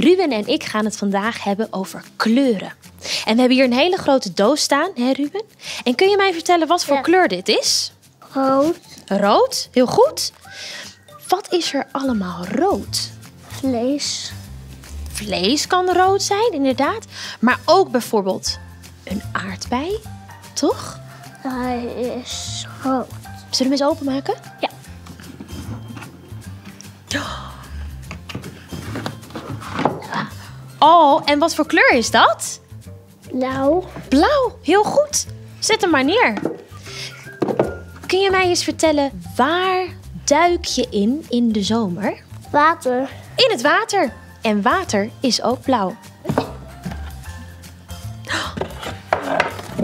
Ruben en ik gaan het vandaag hebben over kleuren. En we hebben hier een hele grote doos staan, hè Ruben? En kun je mij vertellen wat voor Ja. kleur dit is? Rood, Rood, heel goed. Wat is er allemaal rood? vlees, Vlees kan rood zijn, inderdaad. Maar ook bijvoorbeeld een aardbei, toch? hij is rood. Zullen we hem eens openmaken? Oh, en wat voor kleur is dat? Blauw, Blauw, heel goed. Zet hem maar neer. Kun je mij eens vertellen, waar duik je in in de zomer? water, In het water. En water is ook blauw.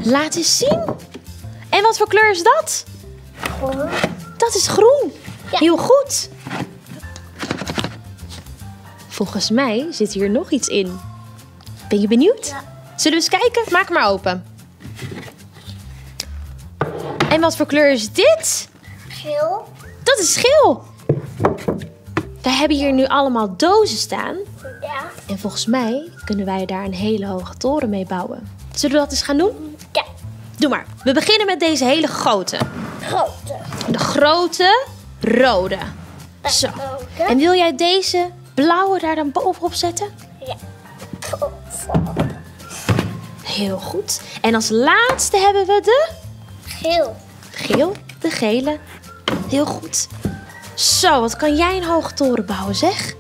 Laat eens zien. En wat voor kleur is dat? groen, Dat is groen. Ja. Heel goed. Volgens mij zit hier nog iets in. Ben je benieuwd? Ja. Zullen we eens kijken? Maak maar open. En wat voor kleur is dit? geel, Dat is geel. We hebben hier nu allemaal dozen staan. ja, En volgens mij kunnen wij daar een hele hoge toren mee bouwen. Zullen we dat eens gaan doen? ja, Doe maar. We beginnen met deze hele grote. grote, De grote rode. Zo. En wil jij deze blauwe daar dan bovenop zetten? ja, Heel goed. En als laatste hebben we de geel, geel, de gele. Heel goed. Zo, wat kan jij een hoge toren bouwen, zeg?